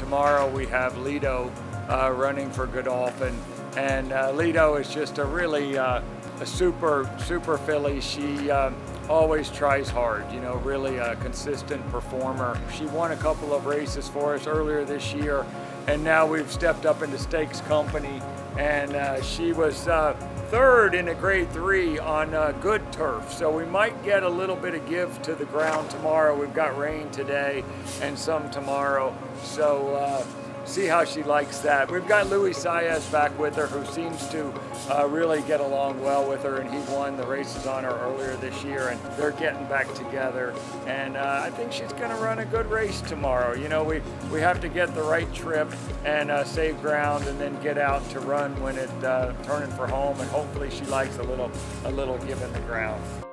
tomorrow we have Lido uh, running for Godolphin. And uh, Lido is just a really uh, a super, super filly. She um, always tries hard, you know, really a consistent performer. She won a couple of races for us earlier this year, and now we've stepped up into stakes company, and uh, she was uh, third in a grade three on uh, good turf. So we might get a little bit of give to the ground tomorrow. We've got rain today and some tomorrow. So uh, see how she likes that. We've got Luis Saez back with her, who seems to uh, really get along well with her, and he won the races on her earlier this year, and they're getting back together. And uh, I think she's going to run a good race tomorrow. You know, we, we have to get the right trip and uh, save ground, and then get out to run when it's uh, turning for home, and hopefully she likes a little a little give in the ground.